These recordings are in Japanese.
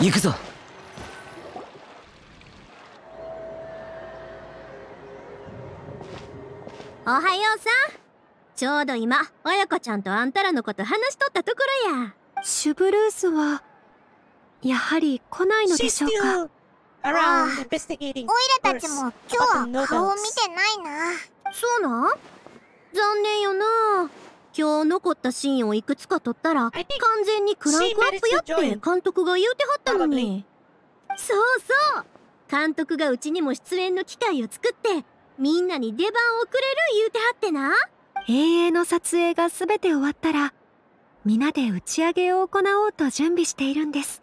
行くぞ。おはようさん。ちょうど今綾子ちゃんとあんたらのこと話しとったところや。シュブルースはやはり来ないのでしょうか？ああ、オイラたちも今日は顔を見てないな。そうなん？残念よな今日残ったシーンをいくつか撮ったら完全にクランクアップやって監督が言うてはったのに。そうそう。監督がうちにも出演の機会を作ってみんなに出番をくれる言うてはってな。永遠の撮影が全て終わったら皆で打ち上げを行おうと準備しているんです。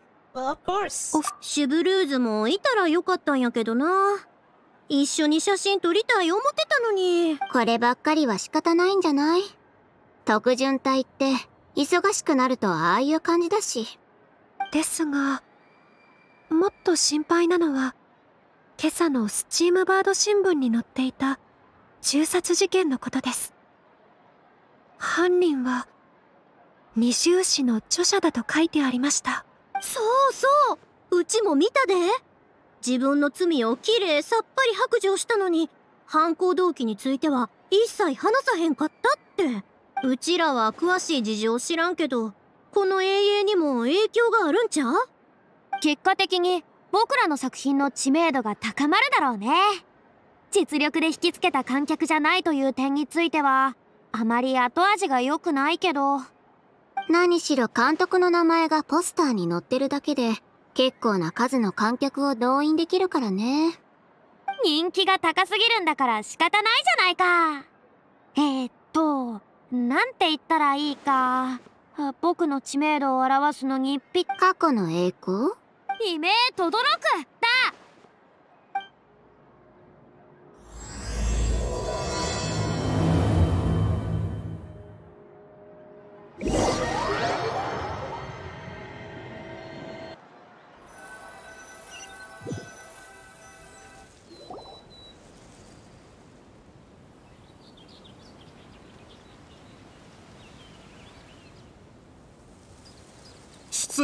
シュブルーズもいたらよかったんやけどな。一緒に写真撮りたい思ってたのに。こればっかりは仕方ないんじゃない？特順隊って忙しくなるとああいう感じだし。ですがもっと心配なのは今朝のスチームバード新聞に載っていた銃殺事件のことです。犯人は二重詩の著者だと書いてありました。そうそううちも見たで。自分の罪をきれいさっぱり白状したのに犯行動機については一切話さへんかったってうちらは詳しい事情知らんけどこの永遠にも影響があるんちゃう？結果的に僕らの作品の知名度が高まるだろうね。実力で引きつけた観客じゃないという点についてはあまり後味が良くないけど。何しろ監督の名前がポスターに載ってるだけで結構な数の観客を動員できるからね。人気が高すぎるんだから仕方ないじゃないか。えー、っとなんて言ったらいいか。僕の知名度を表すのにぴ過去の栄光？悲鳴とどろく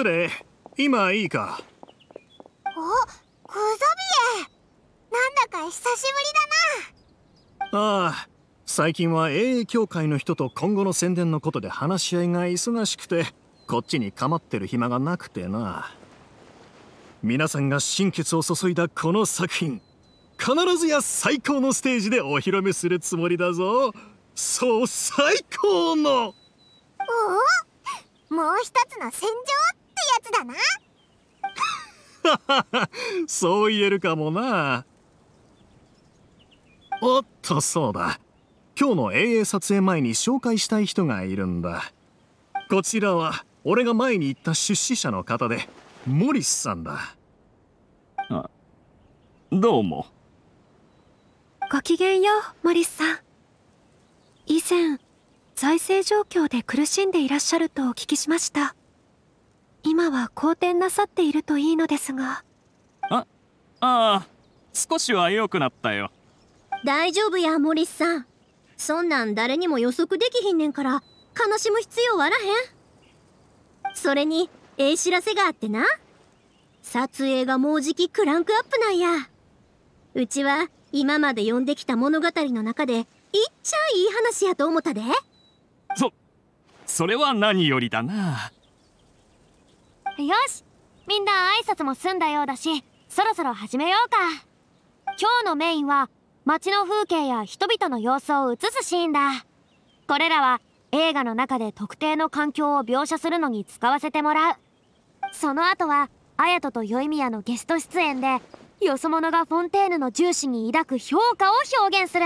失礼。今いいか？おクザビエ。なんだか久しぶりだな。ああ最近は英英協会の人と今後の宣伝のことで話し合いが忙しくてこっちに構ってる暇がなくてな。皆さんが心血を注いだこの作品必ずや最高のステージでお披露目するつもりだぞ。そう最高の。お？おもう一つの戦場って？やつだな。そう言えるかもな。おっとそうだ。今日の AA 撮影前に紹介したい人がいるんだ。こちらは俺が前に言った出資者の方でモリスさんだ。あどうも。ごきげんようモリスさん。以前財政状況で苦しんでいらっしゃるとお聞きしました今は好転なさっているといいのですが。あああ少しは良くなったよ。大丈夫やモリスさん。そんなん誰にも予測できひんねんから悲しむ必要はあらへん。それにええ知らせがあってな。撮影がもうじきクランクアップなんや。うちは今まで読んできた物語の中でいっちゃいい話やと思ったで。そそれは何よりだなよし。みんな挨拶も済んだようだしそろそろ始めようか。今日のメインは街の風景や人々の様子を映すシーンだ。これらは映画の中で特定の環境を描写するのに使わせてもらう。その後は綾人と宵宮のゲスト出演でよそ者がフォンテーヌの重視に抱く評価を表現する。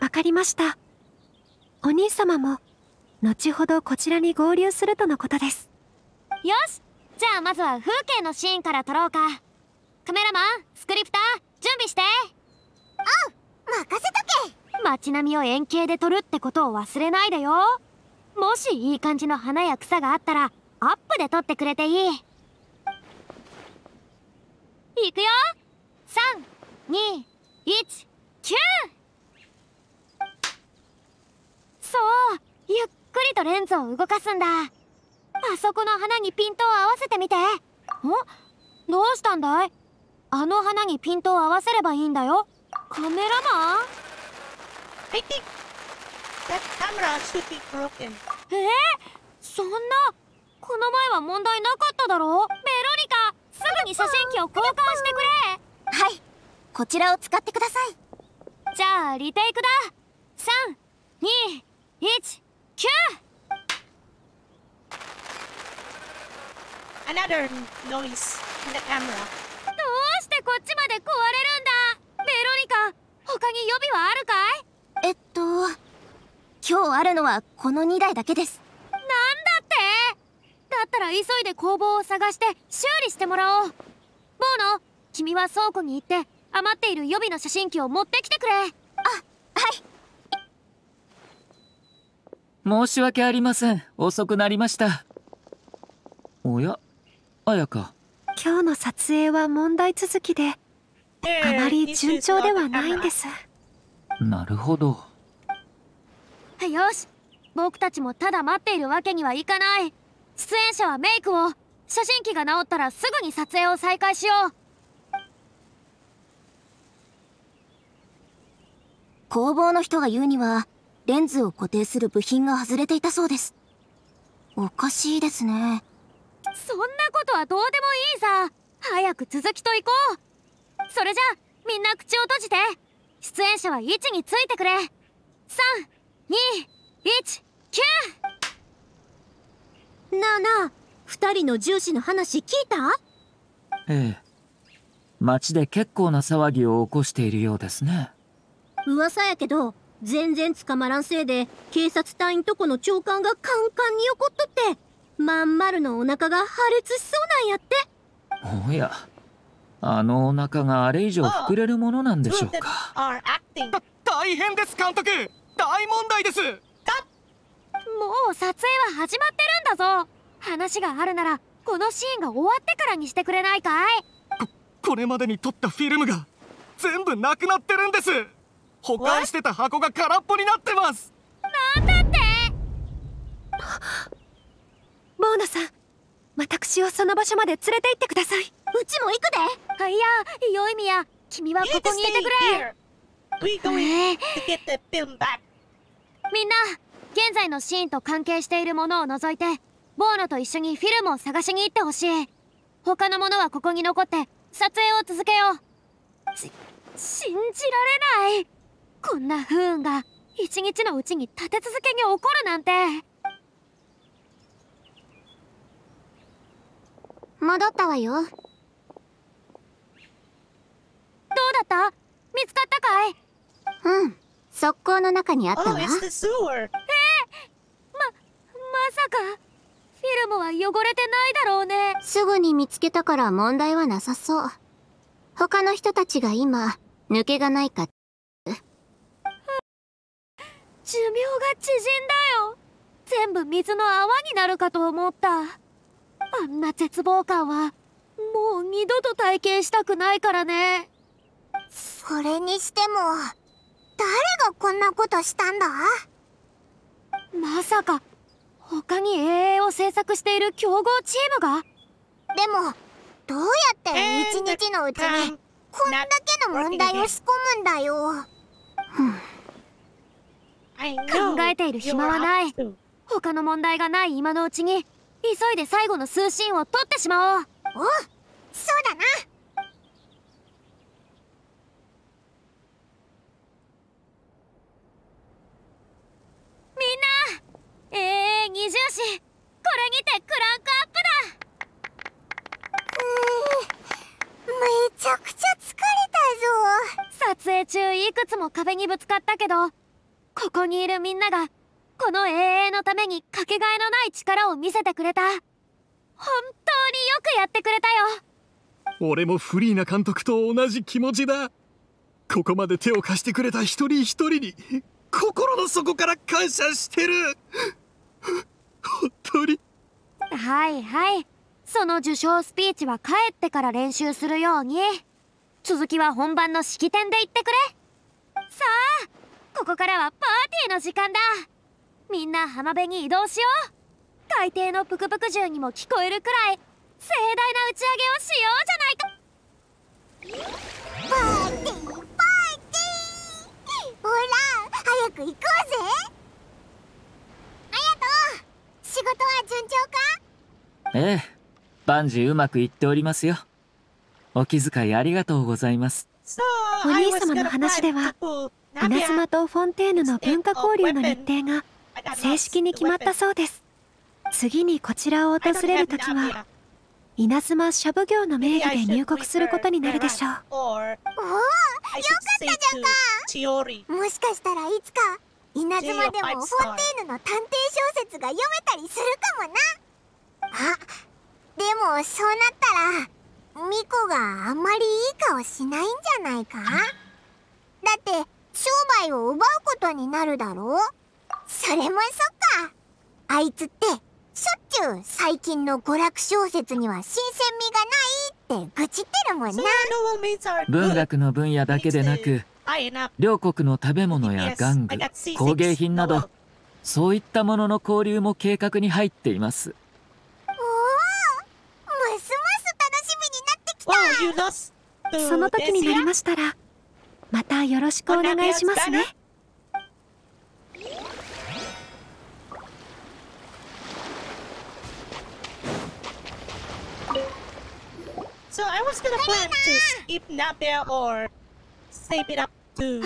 わかりました。お兄様も後ほどこちらに合流するとのことです。よし。じゃあまずは風景のシーンから撮ろうか。カメラマンスクリプター準備して。おう任せとけ。街並みを円形で撮るってことを忘れないでよ。もしいい感じの花や草があったらアップで撮ってくれていい。いくよ。321キューそうゆっくりとレンズを動かすんだあそこの花にピントを合わせてみて。どうしたんだい？あの花にピントを合わせればいいんだよ。カメラマン？I think that camera should be broken. え？ー、そんな？この前は問題なかっただろ？ベロニカすぐに写真機を交換してくれ。はい。こちらを使ってください。じゃあリテイクだ。321 9 Another noise in the camera. どうしてこっちまで壊れるんだ？ベロニカ他に予備はあるかい？えっと今日あるのはこの2台だけです。なんだって？だったら急いで工房を探して修理してもらおう。ボーノ君は倉庫に行って余っている予備の写真機を持ってきてくれ。申し訳ありません。遅くなりました。おや？綾香。今日の撮影は問題続きであまり順調ではないん.です。なるほど。よし。僕たちもただ待っているわけにはいかない。出演者はメイクを写真機が直ったらすぐに撮影を再開しよう。工房の人が言うにはレンズを固定する部品が外れていたそうです。おかしいですねそんなことはどうでもいいさ。早く続きと行こう。それじゃあみんな口を閉じて。出演者は位置についてくれ。321 9なあなあ二人の重視の話聞いた？ええ。町で結構な騒ぎを起こしているようですね。噂やけど全然捕まらんせいで警察隊員とこの長官がカンカンに怒っとってまん丸のお腹が破裂しそうなんやって。おやあのお腹があれ以上膨れるものなんでしょうか.大変です監督。大問題です。もう撮影は始まってるんだぞ。話があるならこのシーンが終わってからにしてくれないかい。これまでに撮ったフィルムが全部なくなってるんです。保管してた箱が空っぽになってます。ボーナさん私をその場所まで連れて行ってください。うちも行くで。あいやよいみや君はここにいてくれ.みんな現在のシーンと関係しているものを除いてボーノと一緒にフィルムを探しに行ってほしい。他のものはここに残って撮影を続けよう。し信じられない。こんな不運が一日のうちに立て続けに起こるなんて戻ったわよ。どうだった？見つかったかい？うん。速攻の中にあった Oh, わ。it's the sewer. まさかフィルムは汚れてないだろうねすぐに見つけたから問題はなさそう。他の人たちが今、抜けがないか寿命が縮んだよ全部水の泡になるかと思ったあんな絶望感はもう二度と体験したくないからね。それにしても、誰がこんなことしたんだ？まさか他に衛泳を制作している強豪チームが？でも、どうやって一日のうちに、こんだけの問題を仕込むんだよ？考えている暇はない.他の問題がない今のうちに急いで最後の数シーンを撮ってしまおうおそうだな。みんな衛泳二重視これにてクランクアップだめちゃくちゃ疲れたぞ。撮影中いくつも壁にぶつかったけどここにいるみんながこの永遠のためにかけがえのない力を見せてくれた。本当によくやってくれたよ。俺もフリーな監督と同じ気持ちだ。ここまで手を貸してくれた一人一人に心の底から感謝してる。本当に。はいはい。その受賞スピーチは帰ってから練習するように。続きは本番の式典で言ってくれ。さあここからはパーティーの時間だみんな浜辺に移動しよう。海底のプクプク獣にも聞こえるくらい盛大な打ち上げをしようじゃないか。パーティーパーティー。ほら早く行こうぜ。ありがとう仕事は順調か？ええ万事うまくいっておりますよ。お気遣いありがとうございます。お兄様の話では稲妻とフォンテーヌの文化交流の日程が正式に決まったそうです。次にこちらを訪れるとき Nabia. は稲妻シャブ業の名義で入国することになるでしょう。refer her, or お I should say to Chiori おもしかしたらいつか稲妻でもフォンテーヌの探偵小説が読めたりするかもな。あでもそうなったらミコがあんまりいい顔しないんじゃないか？だって商売を奪うことになるだろう？それもそっか。あいつってしょっちゅう最近の娯楽小説には新鮮味がないって愚痴ってるもんな。文学の分野だけでなく両国の食べ物や玩具 I got C6 工芸品などそういったものの交流も計画に入っています。おおますます楽しみになってきた。その時になり?ましたらまたよろしくお願いしますね So I was gonna plan to skip Nabia or save it up to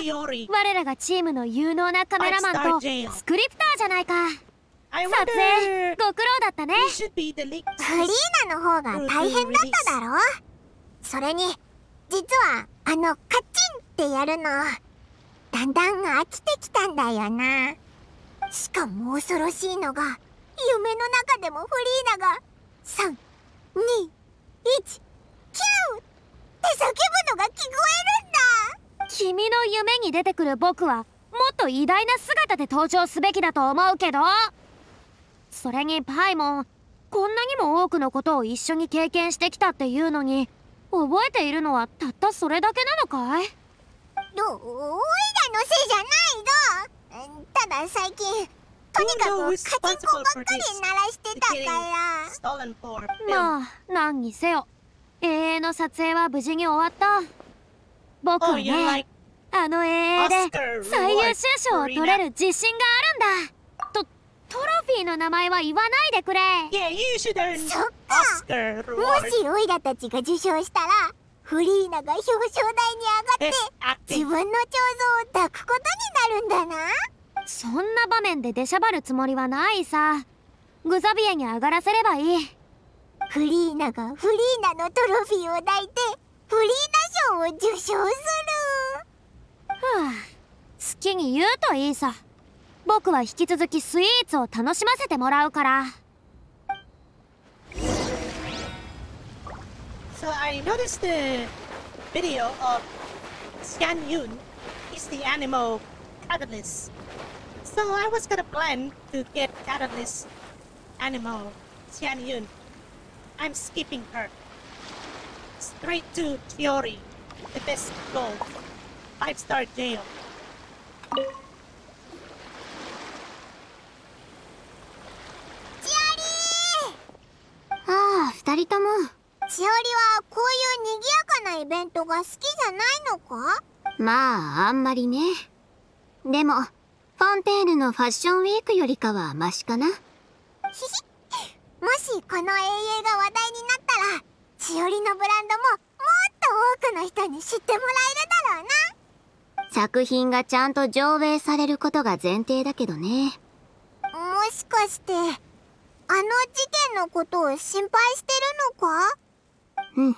Chiori. 我らがチームの有能なカメラマンとスクリプターじゃないか。撮影ご苦労だったね。フリーナの方が大変だっただろ？それに実はあのカチンってやるのだんだん飽きてきたんだよな。しかも恐ろしいのが夢の中でもフリーナが321キューって叫ぶのが聞こえるんだ君の夢に出てくる僕はもっと偉大な姿で登場すべきだと思うけどそれにパイモンこんなにも多くのことを一緒に経験してきたっていうのに覚えているのはたったそれだけなのかいどおいらのせいじゃないぞただ最近とにかくカチンコばっかり鳴らしてたから。まあ何にせよ。永遠の撮影は無事に終わった。僕 Oh はねあの永遠で最優秀賞を取れる自信があるんだ。とトロフィーの名前は言わないでくれ。そっか。もしオイラたちが受賞したらフリーナが表彰台に上がって自分の彫像を抱くことになるんだなそんな場面で出しゃばるつもりはないさ。グザビエに上がらせればいい。フリーナがフリーナのトロフィーを抱いてフリーナ賞を受賞する。ふう好きに言うといいさ。僕は引き続きスイーツを楽しませてもらうから。So I noticed the video of Xian Yun is the animal catalyst. So I was gonna plan to get catalyst animal Xian Yun. I'm skipping her. Straight to Chiori, the best goal. Five star jail. チアリーああ二人ともチオリはこういう賑やかなイベントが好きじゃないのかまああんまりねでもフォンテーヌのファッションウィークよりかはマシかな？ひひ。もしこの永遠が話題になったらチオリのブランドももっと多くの人に知ってもらえるだろうな。作品がちゃんと上映されることが前提だけどね。もしかしてあの事件のことを心配してるのか？うん。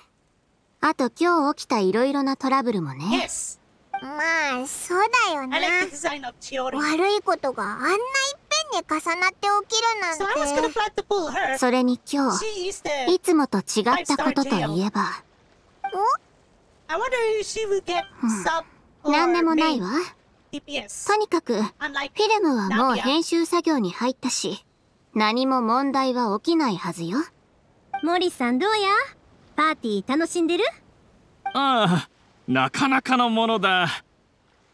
あと今日起きた色々なトラブルもね。Yes! まあそうだよな.悪いことがあんないっぺんに重なって起きるなんて.それに今日いつもと違ったことといえば。sub 何でもないわ.とにかくフィルムはもう.編集作業に入ったし何も問題は起きないはずよ。モリさんどうや？パーティー楽しんでる？ああなかなかのものだ。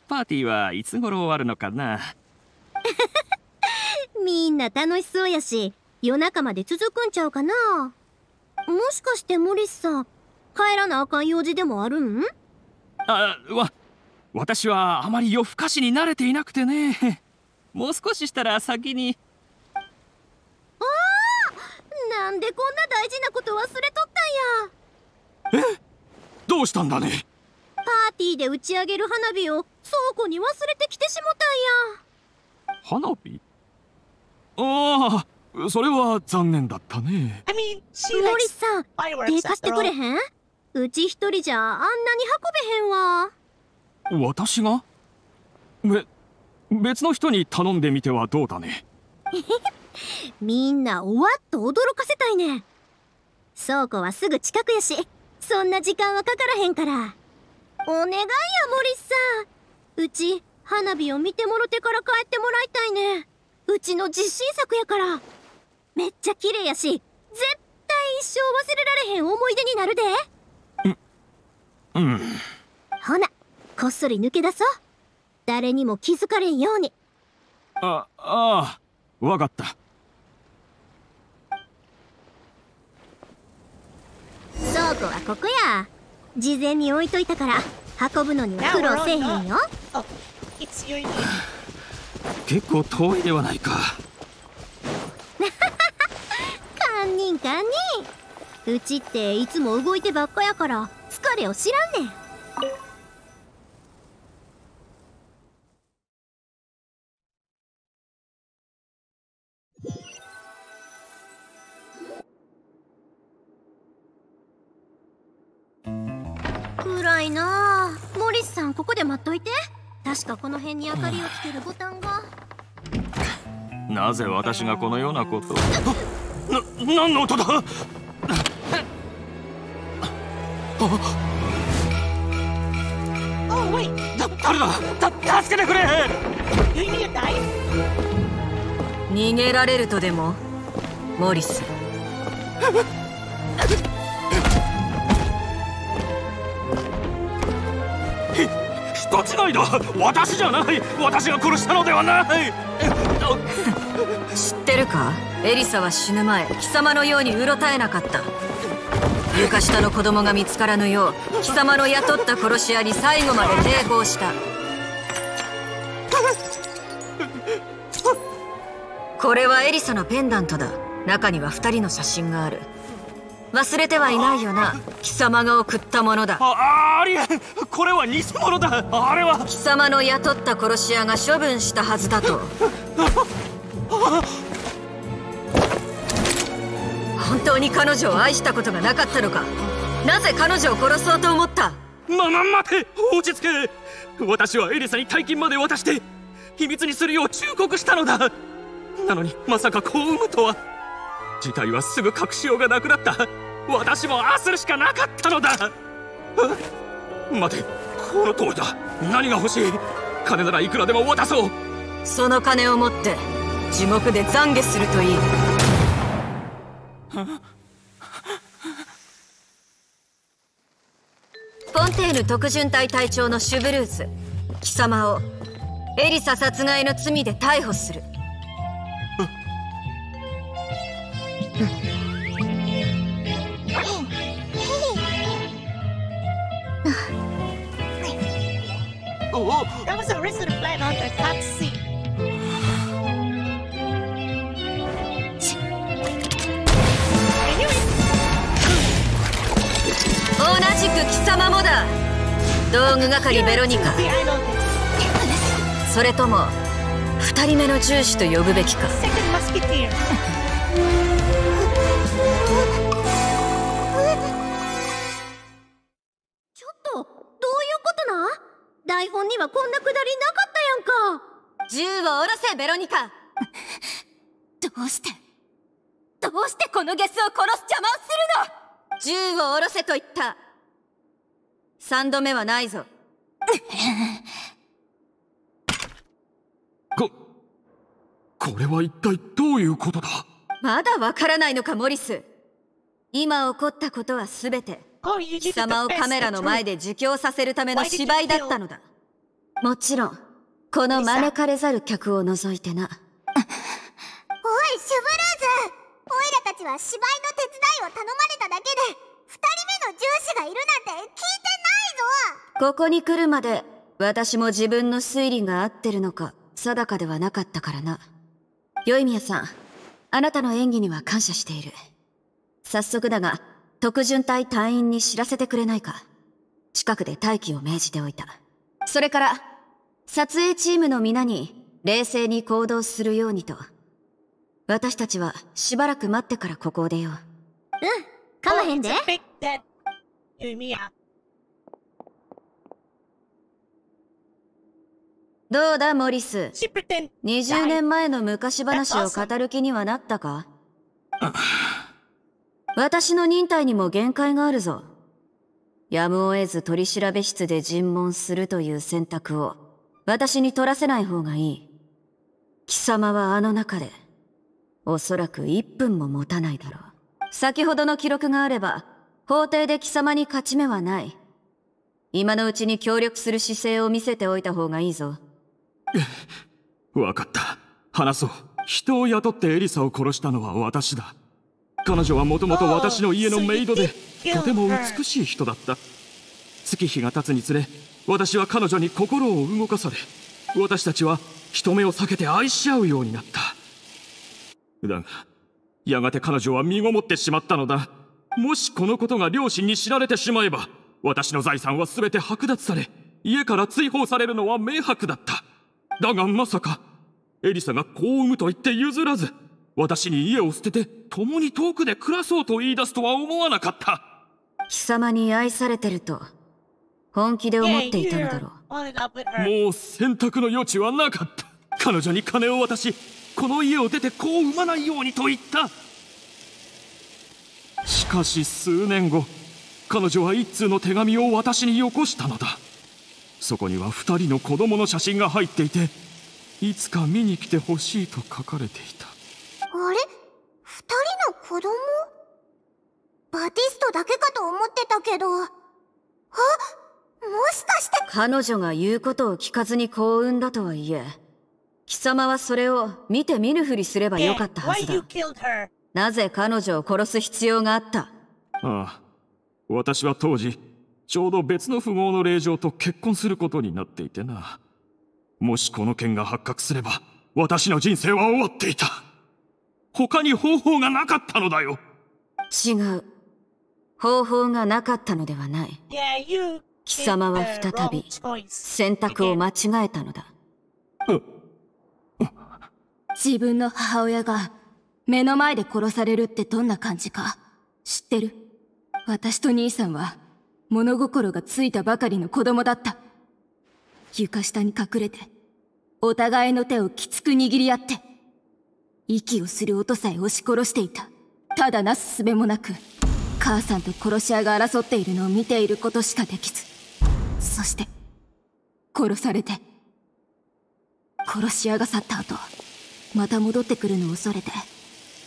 パーティーはいつ頃終わるのかな？みんな楽しそうやし夜中まで続くんちゃうかな？もしかしてモリスさん帰らなあかん用事でもあるん？あわ私はあまり夜更かしに慣れていなくてね。もう少ししたら先に。ああなんでこんな大事なこと忘れとったんや？え？どうしたんだね？パーティーで打ち上げる花火を倉庫に忘れてきてしもたんや。花火？ああそれは残念だったね。She モリスさん手貸してくれ.へん？うち一人じゃあんなに運べへんわ。私が？べ別の人に頼んでみてはどうだね。みんなおわっと驚かせたいね。倉庫はすぐ近くやしそんな時間はかからへんからお願いやモリスさん。うち花火を見てもろてから帰ってもらいたいね。うちの実習作やから。めっちゃ綺麗やし絶対一生忘れられへん思い出になるで。うん。ほなこっそり抜け出そう。誰にも気づかれんように。あああわかった。倉庫はここや事前に置いといたから運ぶのには苦労せえへんよ。結構遠いではないか堪忍堪忍うちっていつも動いてばっかやから疲れを知らんねんさんここで待っといて。確かこの辺に明かりをつけるボタンが。なぜ私がこのようなことを。な何の音だ？Oh, wait. 誰だた助けてくれ?逃げられるとでも？モリス人違いだ。私じゃない。私が殺したのではない。知ってるか？エリサは死ぬ前貴様のようにうろたえなかった。床下の子供が見つからぬよう貴様の雇った殺し屋に最後まで抵抗した。これはエリサのペンダントだ。中には2人の写真がある。忘れてはいないよな。貴様が送ったものだ。あありえんこれは偽物だ。あれは。貴様の雇った殺し屋が処分したはずだと。本当に彼女を愛したことがなかったのか？なぜ彼女を殺そうと思った？ま、ま、待て。落ち着け。私はエリサに大金まで渡して秘密にするよう忠告したのだ。なのにまさかこう産むとは。事態はすぐ隠しようがなくなった私もああするしかなかったのだ。あ待てこの通りだ。何が欲しい？金ならいくらでも渡そう。その金を持って地獄で懺悔するといい。ポンテーヌ特巡隊隊長のシュブルーズ貴様をエリサ殺害の罪で逮捕する。おお That was a reason to plan on the cutscene. 同じく貴様もだ道具係ベロニカ.それとも二人目の銃士と呼ぶべきかんなくだりなかったやんか。銃を下ろせベロニカ。どうして？どうしてこのゲスを殺す邪魔をするの？銃を下ろせと言った。三度目はないぞ。ここれは一体どういうことだ？まだわからないのかモリス。今起こったことは全て。Oh, 貴様をカメラの前.で自供させるための芝居だったのだもちろんこの招かれざる客を除いてな。おいシュブルーズ。らたちは芝居の手伝いを頼まれただけで二人目の従士がいるなんて聞いてないぞ。ここに来るまで私も自分の推理が合ってるのか定かではなかったからな。よい宮さんあなたの演技には感謝している。早速だが特巡隊隊員に知らせてくれないか。近くで待機を命じておいたそれから撮影チームの皆に冷静に行動するようにと。私たちはしばらく待ってからここを出よう。うんかまへんで。Oh. どうだモリス？She pretend 20年前の昔話を語る気にはなったか？私の忍耐にも限界があるぞ。やむを得ず取調べ室で尋問するという選択を私に取らせない方がいい。貴様はあの中で、おそらく1分も持たないだろう。先ほどの記録があれば、法廷で貴様に勝ち目はない。今のうちに協力する姿勢を見せておいた方がいいぞ。わかった話そう人を雇ってエリサを殺したのは私だ彼女はもともと私の家のメイドでとても美しい人だった。月日が経つにつれ私は彼女に心を動かされ私たちは人目を避けて愛し合うようになった。だがやがて彼女は身ごもってしまったのだ。もしこのことが両親に知られてしまえば私の財産は全て剥奪され家から追放されるのは明白だった。だがまさかエリサが子を産むと言って譲らず私に家を捨てて共に遠くで暮らそうと言い出すとは思わなかった。貴様に愛されてると本気で思っていたのだろう.もう選択の余地はなかった。彼女に金を渡しこの家を出て子を産まないようにと言った。しかし数年後彼女は一通の手紙を私によこしたのだ。そこには二人の子供の写真が入っていていつか見に来てほしいと書かれていたあれ？二人の子供？バティストだけかと思ってたけど。あ？もしかして。彼女が言うことを聞かずに子を産んだとはいえ貴様はそれを見て見ぬふりすればよかったはずだ?なぜ彼女を殺す必要があった？ああ。私は当時ちょうど別の富豪の令嬢と結婚することになっていてな。もしこの件が発覚すれば私の人生は終わっていた他に方法がなかったのだよ。違う。方法がなかったのではない。貴様は再び.選択を間違えたのだ。自分の母親が目の前で殺されるってどんな感じか知ってる？私と兄さんは物心がついたばかりの子供だった。床下に隠れてお互いの手をきつく握り合って息をする音さえ押し殺していた。ただなすすべもなく母さんと殺し屋が争っているのを見ていることしかできず。そして殺されて殺し屋が去った後また戻ってくるのを恐れて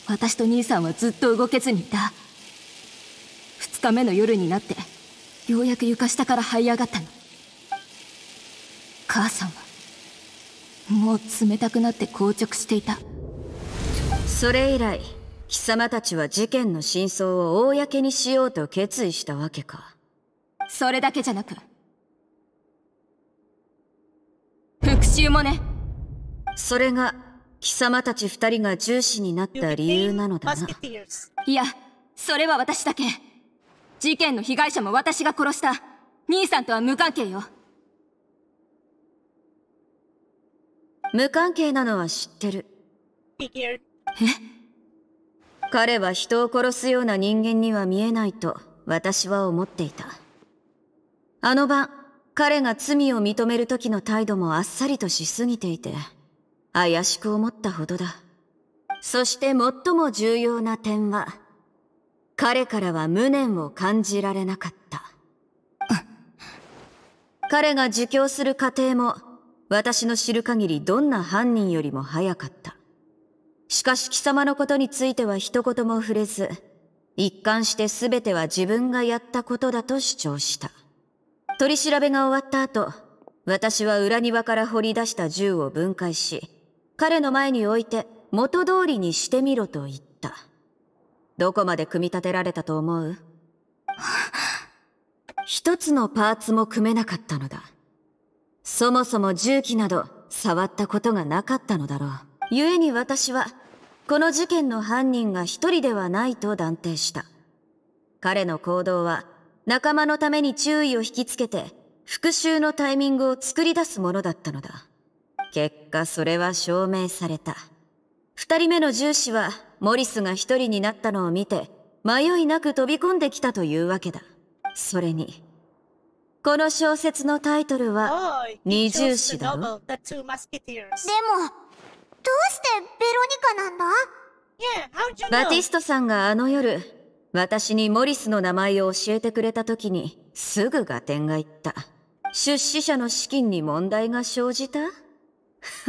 私と兄さんはずっと動けずにいた。二日目の夜になってようやく床下から這い上がったの。母さんはもう冷たくなって硬直していた。それ以来貴様たちは事件の真相を公にしようと決意したわけか。それだけじゃなく復讐もね。それが貴様たち二人が重視になった理由なのだな.いやそれは私だけ。事件の被害者も私が殺した。兄さんとは無関係よ。無関係なのは知ってる Figured 彼は人を殺すような人間には見えないと私は思っていた。あの晩彼が罪を認める時の態度もあっさりとしすぎていて怪しく思ったほどだ。そして最も重要な点は彼からは無念を感じられなかった。彼が自供する過程も私の知る限りどんな犯人よりも早かった。しかし貴様のことについては一言も触れず、一貫して全ては自分がやったことだと主張した。取り調べが終わった後、私は裏庭から掘り出した銃を分解し、彼の前に置いて元通りにしてみろと言った。どこまで組み立てられたと思う？一つのパーツも組めなかったのだそもそも重機など触ったことがなかったのだろう故に私はこの事件の犯人が一人ではないと断定した。彼の行動は仲間のために注意を引きつけて復讐のタイミングを作り出すものだったのだ。結果それは証明された。二人目の重視はモリスが一人になったのを見て迷いなく飛び込んできたというわけだ。それにこの小説のタイトルは二重視だろ？でもしてベロニカなんだ？バティストさんがあの夜私にモリスの名前を教えてくれた時にすぐ合点がいった出資者の資金に問題が生じた？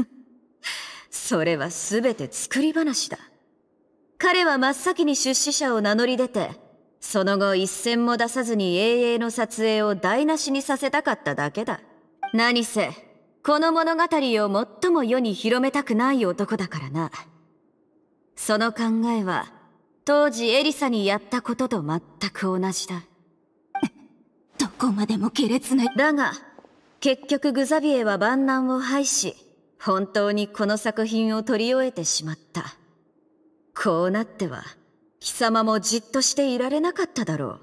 それは全て作り話だ。彼は真っ先に出資者を名乗り出てその後一銭も出さずに永遠の撮影を台無しにさせたかっただけだ。何せこの物語を最も世に広めたくない男だからな。その考えは当時エリサにやったことと全く同じだ。どこまでも下劣なだが結局グザビエは万難を排し本当にこの作品を取り終えてしまった。こうなっては貴様もじっとしていられなかっただろう。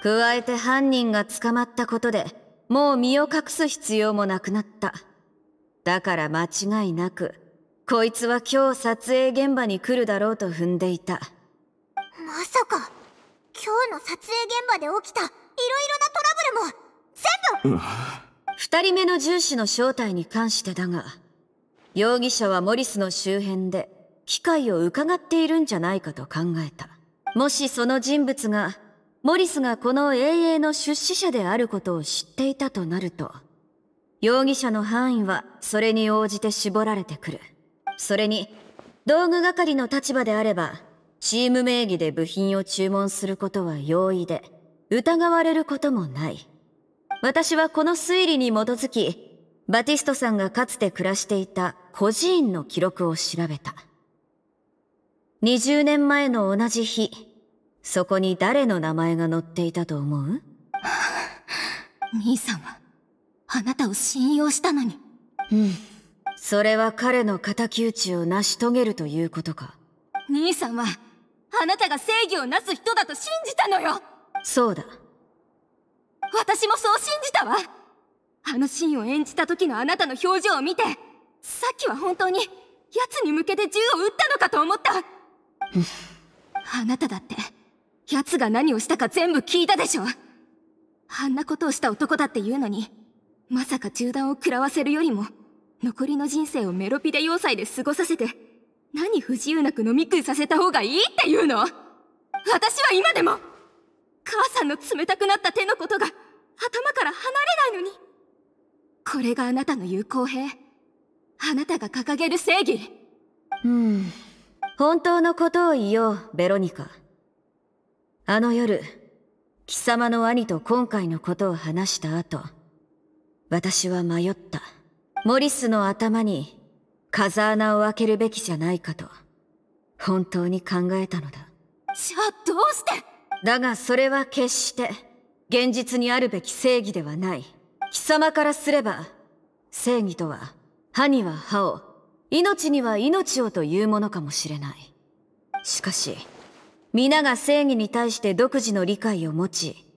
加えて犯人が捕まったことでもう身を隠す必要もなくなっただから間違いなくこいつは今日撮影現場に来るだろうと踏んでいた。まさか今日の撮影現場で起きたいろいろなトラブルも全部！二人目の重視の正体に関してだが容疑者はモリスの周辺で機会を伺っているんじゃないかと考えた。もしその人物がモリスがこの永遠の出資者であることを知っていたとなると容疑者の範囲はそれに応じて絞られてくる。それに道具係の立場であればチーム名義で部品を注文することは容易で疑われることもない。私はこの推理に基づきバティストさんがかつて暮らしていた孤児院の記録を調べた。20年前の同じ日そこに誰の名前が載っていたと思う？兄さんはあなたを信用したのに。うん。それは彼の敵討ちを成し遂げるということか。兄さんはあなたが正義をなす人だと信じたのよ。そうだ。私もそう信じたわ。あのシーンを演じた時のあなたの表情を見てさっきは本当に奴に向けて銃を撃ったのかと思った。あなただって奴が何をしたか全部聞いたでしょ。あんなことをした男だって言うのにまさか銃弾を食らわせるよりも残りの人生をメロピデ要塞で過ごさせて何不自由なく飲み食いさせた方がいいって言うの？私は今でも母さんの冷たくなった手のことが頭から離れないのに。これがあなたの言う公平あなたが掲げる正義。うん。本当のことを言おうベロニカ。あの夜貴様の兄と今回のことを話した後私は迷った。モリスの頭に風穴を開けるべきじゃないかと本当に考えたのだ。じゃあどうして？だがそれは決して現実にあるべき正義ではない。貴様からすれば正義とは歯には歯を命には命をというものかもしれない。しかし皆が正義に対して独自の理解を持ち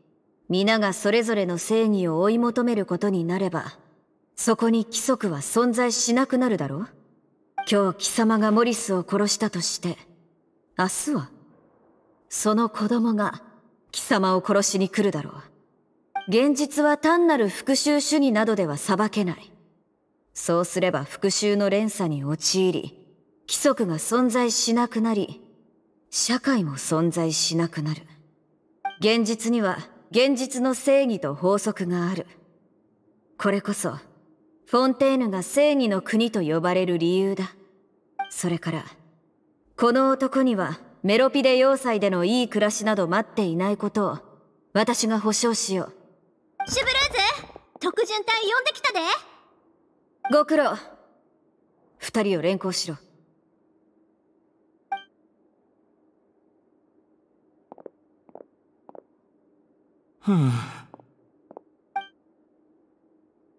皆がそれぞれの正義を追い求めることになればそこに規則は存在しなくなるだろう。今日貴様がモリスを殺したとして明日はその子供が貴様を殺しに来るだろう。現実は単なる復讐主義などでは裁けない。そうすれば復讐の連鎖に陥り規則が存在しなくなり社会も存在しなくなる。現実には現実の正義と法則がある。これこそフォンテーヌが正義の国と呼ばれる理由だ。それからこの男にはメロピデ要塞でのいい暮らしなど待っていないことを私が保証しよう。シュブルーズ特巡隊呼んできたで。ご苦労。二人を連行しろ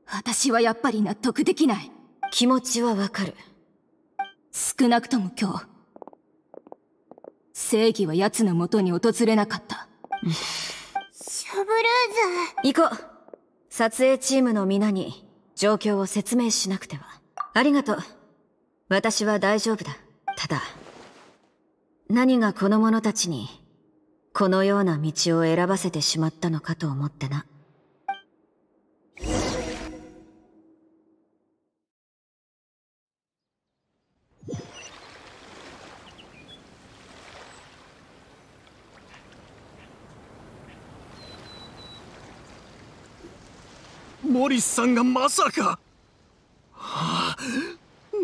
私はやっぱり納得できない。気持ちはわかる。少なくとも今日正義は奴の元に訪れなかった。シュブルーズ行こう。撮影チームの皆に状況を説明しなくては。ありがとう。私は大丈夫だ。ただ何がこの者たちにこのような道を選ばせてしまったのかと思ってな。モリスさんがまさか、はあ、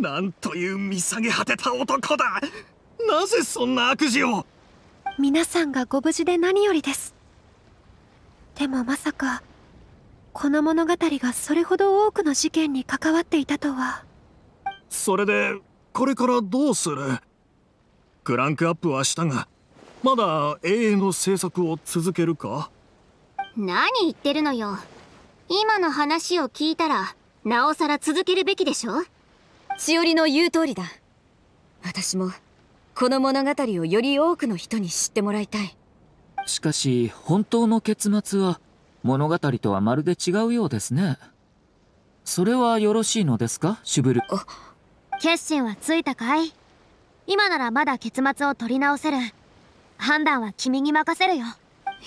なんという見下げ果てた男だ。なぜそんな悪事を。皆さんがご無事で何よりです。でもまさかこの物語がそれほど多くの事件に関わっていたとは。それでこれからどうする？クランクアップはしたがまだ永遠の制作を続けるか？何言ってるのよ。今の話を聞いたらなおさら続けるべきでしょ？しおりの言う通りだ。私もこの物語をより多くの人に知ってもらいたい。しかし本当の結末は物語とはまるで違うようですね。それはよろしいのですか？シュブル。決心はついたかい？今ならまだ結末を取り直せる。判断は君に任せるよ。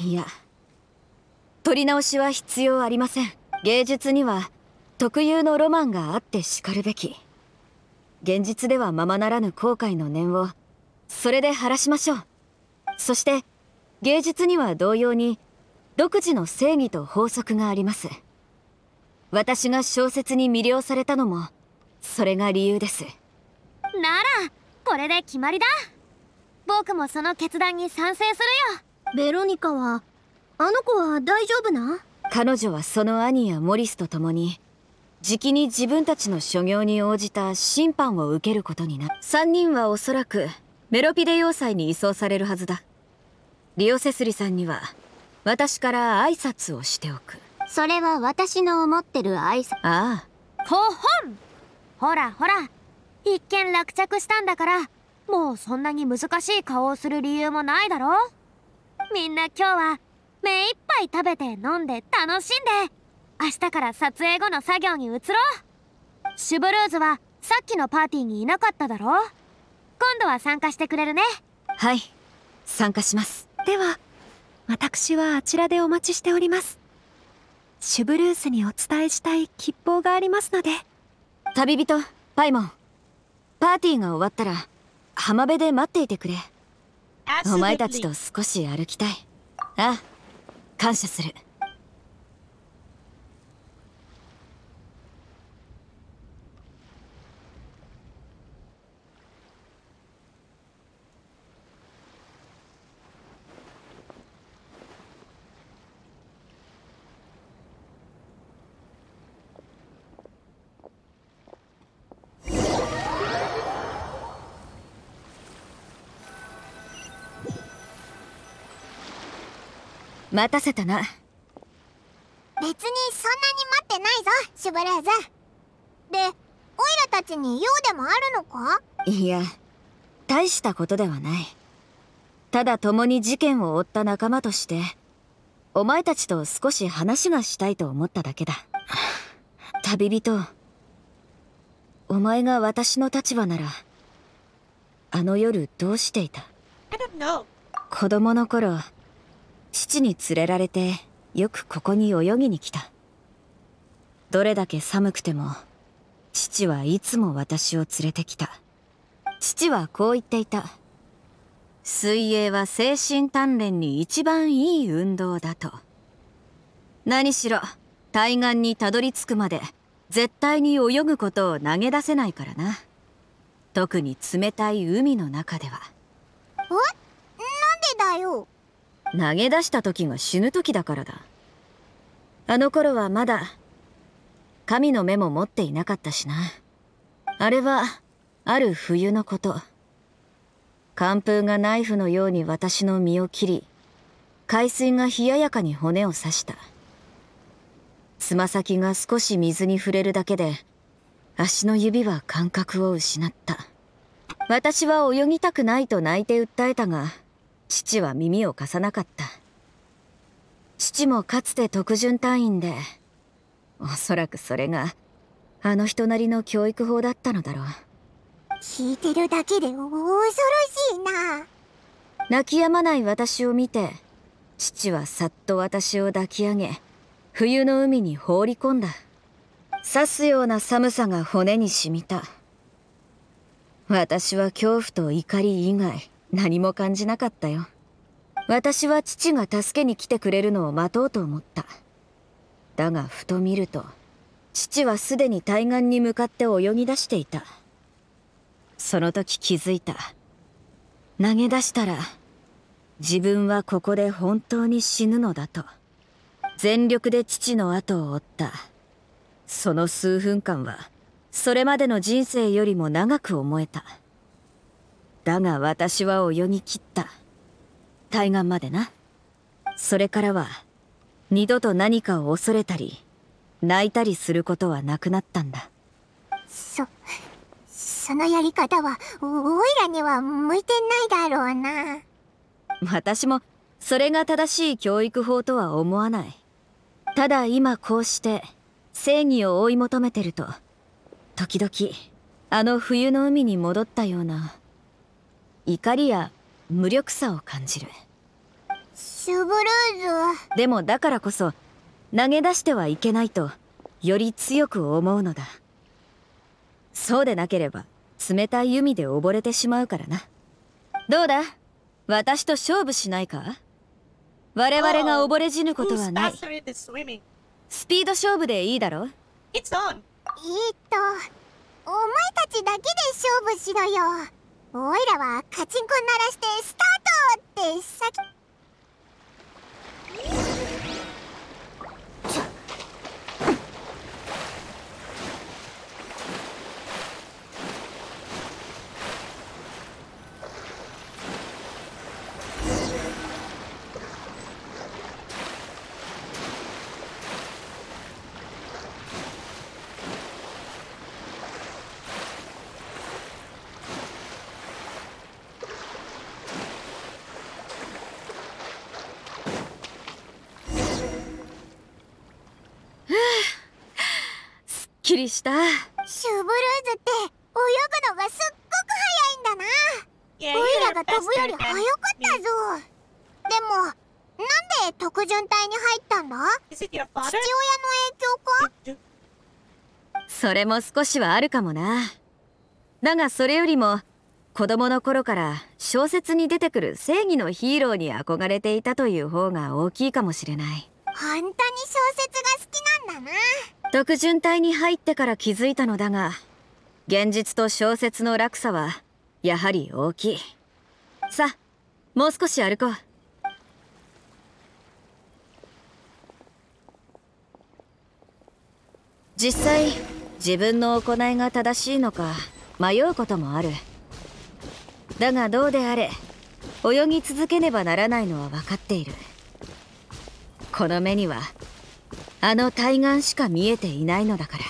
いや取り直しは必要ありません。芸術には特有のロマンがあってしかるべき。現実ではままならぬ後悔の念をそれで晴らしましょう。そして芸術には同様に独自の正義と法則があります。私が小説に魅了されたのもそれが理由です。ならこれで決まりだ。僕もその決断に賛成するよ。ベロニカはあの子は大丈夫な？彼女はその兄やモリスと共にじきに自分たちの所業に応じた審判を受けることになる3人はおそらくメロピデ要塞に移送されるはずだ。リオセスリさんには私から挨拶をしておく。それは私の思ってる挨拶。ああ。ほほん。ほらほら。一見落着したんだから。もうそんなに難しい顔をする理由もないだろ。みんな今日は目いっぱい食べて飲んで楽しんで。明日から撮影後の作業に移ろう。シュブルーズはさっきのパーティーにいなかっただろ今度は参加してくれるね。はい。参加します。では私はあちらでお待ちしております。シュブルースにお伝えしたい吉報がありますので。旅人パイモン。パーティーが終わったら浜辺で待っていてくれ。お前たちと少し歩きたい。ああ感謝する待たせたな。別にそんなに待ってないぞシュブルーズでオイラたちに用でもあるのか？いや大したことではない。ただ共に事件を追った仲間としてお前たちと少し話がしたいと思っただけだ。旅人お前が私の立場ならあの夜どうしていた？子供の頃父に連れられてよくここに泳ぎに来た。どれだけ寒くても父はいつも私を連れてきた。父はこう言っていた。水泳は精神鍛錬に一番いい運動だと。何しろ対岸にたどり着くまで絶対に泳ぐことを投げ出せないからな。特に冷たい海の中では。えなんでだよ。投げ出した時が死ぬ時だからだ。あの頃はまだ神の目も持っていなかったしな。あれはある冬のこと。寒風がナイフのように私の身を切り海水が冷ややかに骨を刺した。つま先が少し水に触れるだけで足の指は感覚を失った。私は泳ぎたくないと泣いて訴えたが父は耳を貸さなかった。父もかつて特巡隊員でおそらくそれがあの人なりの教育法だったのだろう。聞いてるだけで恐ろしいな。泣き止まない私を見て父はさっと私を抱き上げ冬の海に放り込んだ。刺すような寒さが骨に染みた。私は恐怖と怒り以外何も感じなかったよ。私は父が助けに来てくれるのを待とうと思った。だがふと見ると父はすでに対岸に向かって泳ぎ出していた。その時気づいた。投げ出したら自分はここで本当に死ぬのだと。全力で父の後を追った。その数分間はそれまでの人生よりも長く思えた。だが私は泳ぎ切った。対岸までな。それからは二度と何かを恐れたり泣いたりすることはなくなったんだ。そそのやり方はおいらには向いてないだろうな。私もそれが正しい教育法とは思わない。ただ今こうして正義を追い求めてると時々あの冬の海に戻ったような怒りや無力さを感じる。シュブルーズでもだからこそ投げ出してはいけないとより強く思うのだ。そうでなければ冷たい海で溺れてしまうからな。どうだ？私と勝負しないか？我々が溺れ死ぬことはない。スピード勝負でいいだろ？えっとお前たちだけで勝負しろよおいらはカチンコ鳴らしてスタートって先きりした。シュブルーズって泳ぐのがすっごく速いんだな。オイラが飛ぶより速かったぞ。でもなんで特巡隊に入ったんだ？父親の影響か？それも少しはあるかもな。だがそれよりも子供の頃から小説に出てくる正義のヒーローに憧れていたという方が大きいかもしれない。本当に小説が好きなんだな特巡隊に入ってから気づいたのだが現実と小説の落差はやはり大きい。さあもう少し歩こう。実際自分の行いが正しいのか迷うこともある。だがどうであれ泳ぎ続けねばならないのは分かっている。この目にはあの対岸しか見えていないのだから。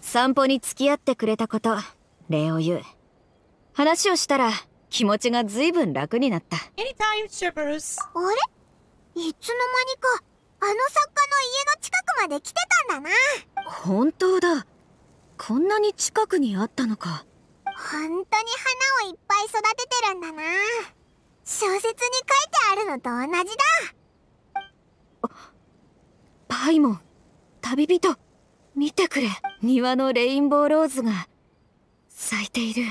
散歩に付き合ってくれたこと礼を言う。話をしたら気持ちがずいぶん楽になった.あれ？いつの間にかあの作家の家の近くまで来てたんだな。本当だ。こんなに近くにあったのか。本当に花をいっぱい育ててるんだな。小説に書いてあるのと同じだ。パイモン旅人見てくれ。庭のレインボーローズが咲いている